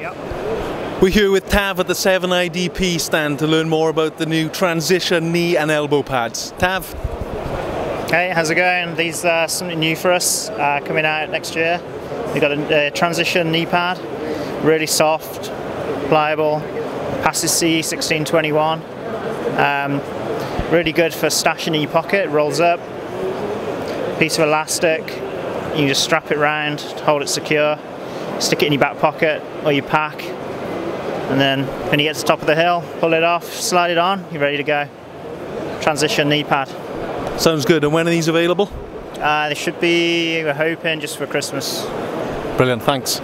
Yep. We're here with Tav at the 7IDP stand to learn more about the new transition knee and elbow pads. Tav? Hey, how's it going? These are something new for us uh, coming out next year. We've got a, a transition knee pad, really soft, pliable, passes CE 1621. Um, really good for stashing in your pocket, rolls up, piece of elastic, you can just strap it around, hold it secure, stick it in your back pocket or your pack, and then when you get to the top of the hill, pull it off, slide it on, you're ready to go. Transition knee pad. Sounds good. And when are these available? Uh, they should be, we're hoping, just for Christmas. Brilliant, thanks.